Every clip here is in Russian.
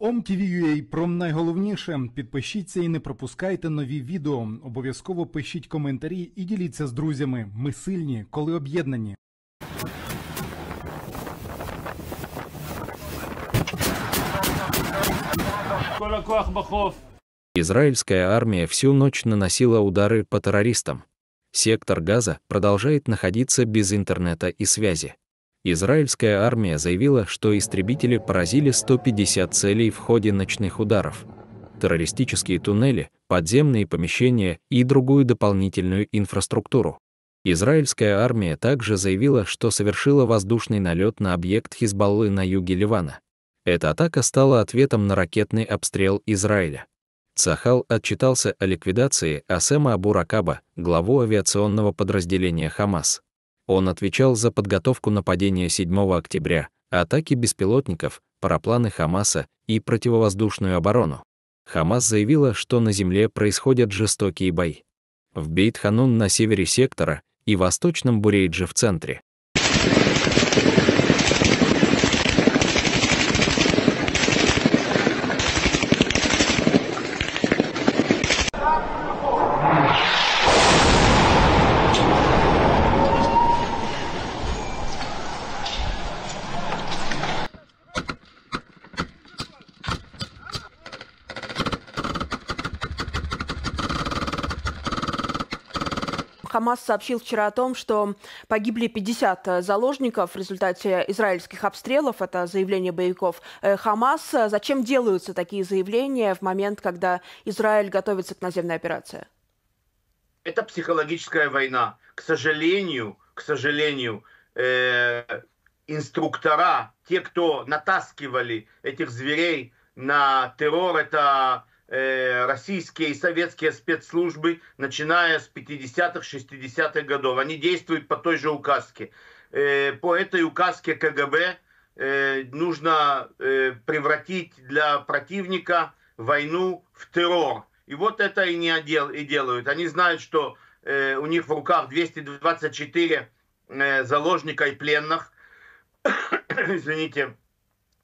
OMTV.ua про найголовніше. Підпишіться і не пропускайте нові відео. Обов'язково пишіть коментарі і діліться з друзями. Ми сильні, коли об'єднані. Израильская армия всю ночь наносила удары по террористам. Сектор Газа продолжает находиться без интернета и связи. Израильская армия заявила, что истребители поразили 150 целей в ходе ночных ударов. Террористические туннели, подземные помещения и другую дополнительную инфраструктуру. Израильская армия также заявила, что совершила воздушный налет на объект Хизбаллы на юге Ливана. Эта атака стала ответом на ракетный обстрел Израиля. Цахал отчитался о ликвидации Асема Абу Ракаба, главу авиационного подразделения Хамас. Он отвечал за подготовку нападения 7 октября, атаки беспилотников, парапланы Хамаса и противовоздушную оборону. Хамас заявила, что на земле происходят жестокие бои. В Бейт-Ханун на севере сектора и восточном Бурейдже в центре. Хамас сообщил вчера о том, что погибли 50 заложников в результате израильских обстрелов. Это заявление боевиков э, Хамас. Зачем делаются такие заявления в момент, когда Израиль готовится к наземной операции? Это психологическая война. К сожалению, к сожалению, э, инструктора, те, кто натаскивали этих зверей на террор, это Э, российские и советские спецслужбы, начиная с 50-х, 60-х годов. Они действуют по той же указке. Э, по этой указке КГБ э, нужно превратить для противника войну в террор. И вот это и не отдел, и делают. Они знают, что у них в руках 224 заложника и пленных. Извините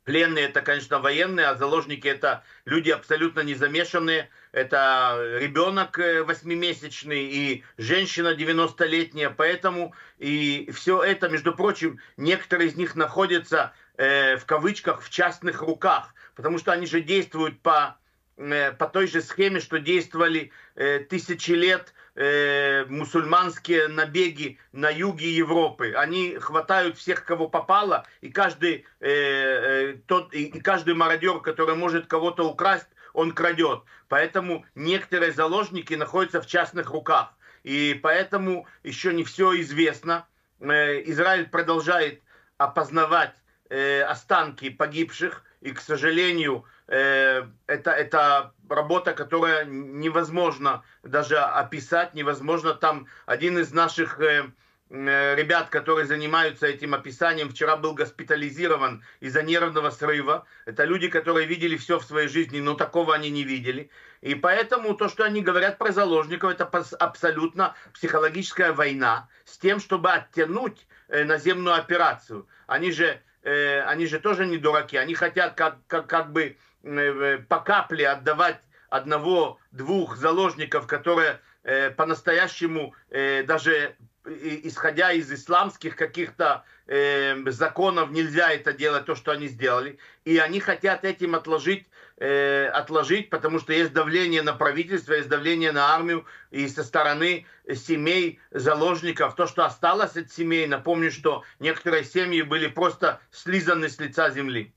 Пленные это, конечно, военные, а заложники это люди абсолютно не замешанные. Это ребенок э, восьмимесячный и женщина 90-летняя. Поэтому и все это, между прочим, некоторые из них находятся э, в кавычках в частных руках, потому что они же действуют по, э, по той же схеме, что действовали э, тысячи лет э, мусульманские набеги на юге Европы. Они хватают всех, кого попало, и каждый, э, э, тот, и, и каждый мародер, который может кого-то украсть, он крадет. Поэтому некоторые заложники находятся в частных руках. И поэтому еще не все известно. Э, Израиль продолжает опознавать э, останки погибших, и, к сожалению, э, это, это работа, которая невозможно даже описать, невозможно. Там один из наших э, э, ребят, которые занимаются этим описанием, вчера был госпитализирован из-за нервного срыва. Это люди, которые видели все в своей жизни, но такого они не видели. И поэтому то, что они говорят про заложников, это абсолютно психологическая война с тем, чтобы оттянуть наземную операцию. Они же э, они же тоже не дураки, они хотят как, как, как бы э, по капле отдавать одного-двух заложников, которые э, по-настоящему э, даже исходя из исламских каких-то э, законов нельзя это делать, то, что они сделали. И они хотят этим отложить э, отложить, потому что есть давление на правительство, есть давление на армию и со стороны семей заложников. То, что осталось от семей, напомню, что некоторые семьи были просто слизаны с лица земли.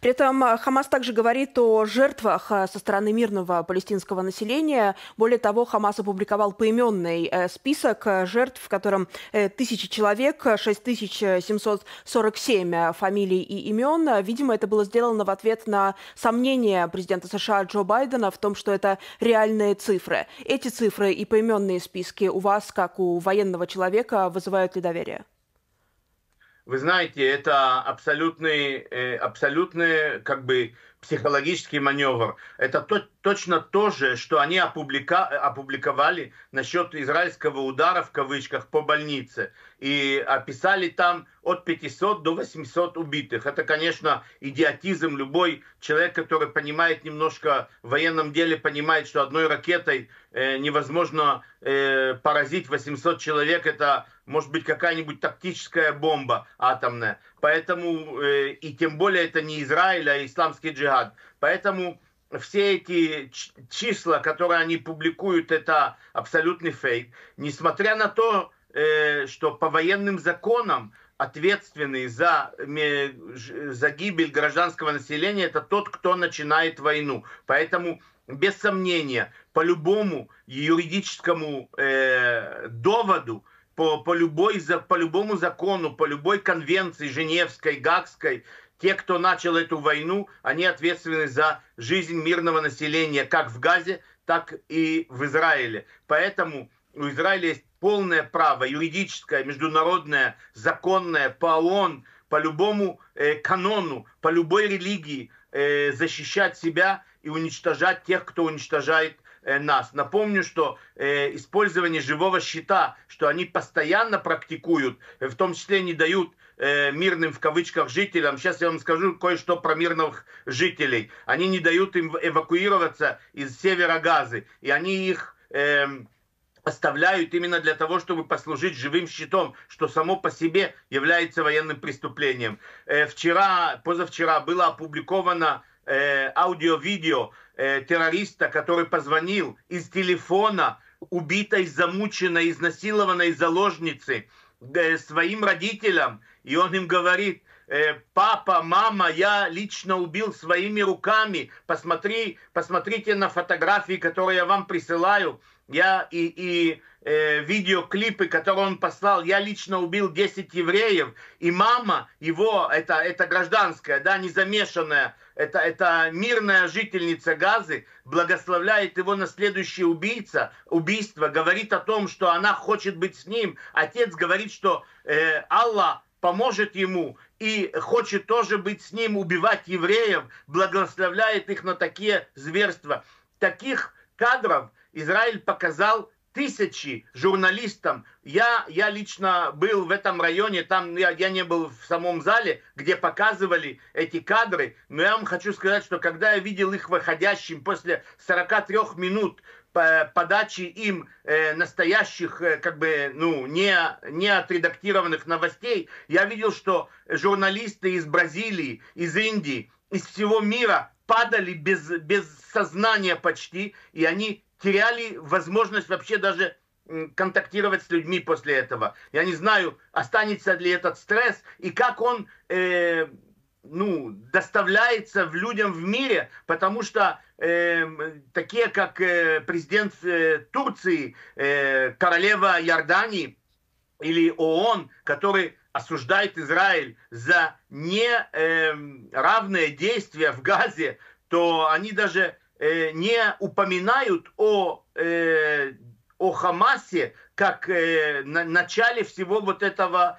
При этом э, Хамас также говорит о жертвах э, со стороны мирного палестинского населения. Более того, Хамас опубликовал поименный э, список жертв, в котором тысячи человек, 6747 фамилий и имен. Видимо, это было сделано в ответ на сомнения президента США Джо Байдена в том, что это реальные цифры. Эти цифры и поименные списки у вас, как у военного человека, вызывают ли доверие? Вы знаете, это абсолютный, э, абсолютный как бы психологический маневр. Это то, точно то же, что они опублика, опубликовали насчет израильского удара в кавычках по больнице. И описали там от 500 до 800 убитых. Это, конечно, идиотизм. Любой человек, который понимает немножко в военном деле, понимает, что одной ракетой э, невозможно э, поразить 800 человек. Это может быть какая-нибудь тактическая бомба атомная. Поэтому, э, и тем более это не Израиль, а исламский джихад. Поэтому все эти числа, которые они публикуют, это абсолютный фейк. Несмотря на то, э, что по военным законам ответственный за, за гибель гражданского населения, это тот, кто начинает войну. Поэтому, без сомнения, по любому юридическому э, доводу, по, по, любой, по любому закону, по любой конвенции Женевской, Гагской, те, кто начал эту войну, они ответственны за жизнь мирного населения как в Газе, так и в Израиле. Поэтому у Израиля есть полное право, юридическое, международное, законное, по ООН, по любому э, канону, по любой религии э, защищать себя и уничтожать тех, кто уничтожает э, нас. Напомню, что э, использование живого щита, что они постоянно практикуют, э, в том числе не дают э, мирным в кавычках жителям. Сейчас я вам скажу кое-что про мирных жителей. Они не дают им эвакуироваться из севера Газы, и они их э, оставляют именно для того, чтобы послужить живым щитом, что само по себе является военным преступлением. Э, вчера, позавчера было опубликовано э, аудио-видео э, террориста, который позвонил из телефона убитой, замученной, изнасилованной заложницы своим родителям, и он им говорит, папа, мама, я лично убил своими руками, посмотри, посмотрите на фотографии, которые я вам присылаю, я и, и э, видеоклипы, которые он послал, я лично убил 10 евреев, и мама его, это, это гражданская, да, не замешанная, это, это мирная жительница Газы, благословляет его на следующее убийца, убийство, говорит о том, что она хочет быть с ним. Отец говорит, что э, Аллах поможет ему и хочет тоже быть с ним, убивать евреев, благословляет их на такие зверства. Таких кадров Израиль показал тысячи журналистам. Я, я лично был в этом районе, там я, я не был в самом зале, где показывали эти кадры, но я вам хочу сказать, что когда я видел их выходящим после 43 минут подачи им э, настоящих, э, как бы, ну, не, не отредактированных новостей, я видел, что журналисты из Бразилии, из Индии, из всего мира падали без, без сознания почти, и они теряли возможность вообще даже контактировать с людьми после этого. Я не знаю, останется ли этот стресс и как он э, ну, доставляется в людям в мире, потому что э, такие, как э, президент э, Турции, э, королева Иордании или ООН, который осуждает Израиль за неравные э, действия в Газе, то они даже Э, не упоминают о, э, о Хамасе как э, на начале всего вот этого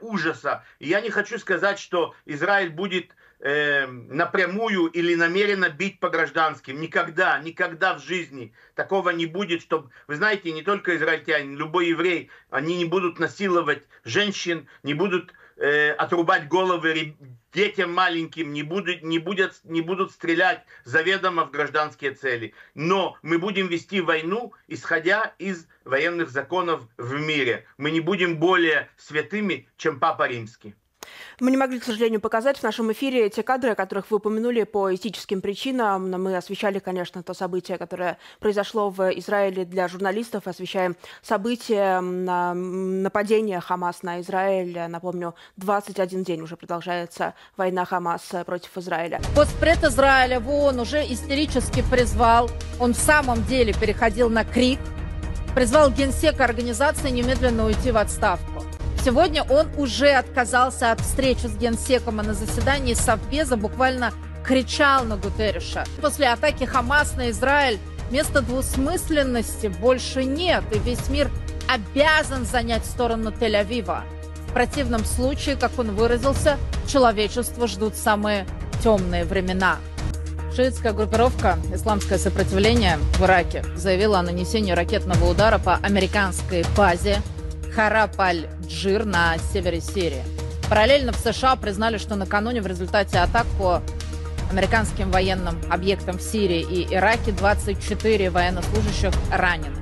ужаса. я не хочу сказать, что Израиль будет напрямую или намеренно бить по гражданским. Никогда, никогда в жизни такого не будет, чтобы, вы знаете, не только израильтяне, любой еврей, они не будут насиловать женщин, не будут э, отрубать головы детям маленьким, не будут, не, будут, не будут стрелять заведомо в гражданские цели. Но мы будем вести войну, исходя из военных законов в мире. Мы не будем более святыми, чем Папа Римский. Мы не могли, к сожалению, показать в нашем эфире те кадры, о которых вы упомянули по этическим причинам. Мы освещали, конечно, то событие, которое произошло в Израиле для журналистов, освещаем события нападения Хамас на Израиль. Напомню, 21 день уже продолжается война Хамас против Израиля. Постпред Израиля в ООН уже истерически призвал, он в самом деле переходил на крик, призвал генсека организации немедленно уйти в отставку. Сегодня он уже отказался от встречи с генсеком, а на заседании Совбеза буквально кричал на Гутерреша. После атаки Хамас на Израиль места двусмысленности больше нет, и весь мир обязан занять сторону Тель-Авива. В противном случае, как он выразился, человечество ждут самые темные времена. Шиитская группировка «Исламское сопротивление» в Ираке заявила о нанесении ракетного удара по американской базе Харап-аль-Джир на севере Сирии. Параллельно в США признали, что накануне в результате атак по американским военным объектам в Сирии и Ираке 24 военнослужащих ранены.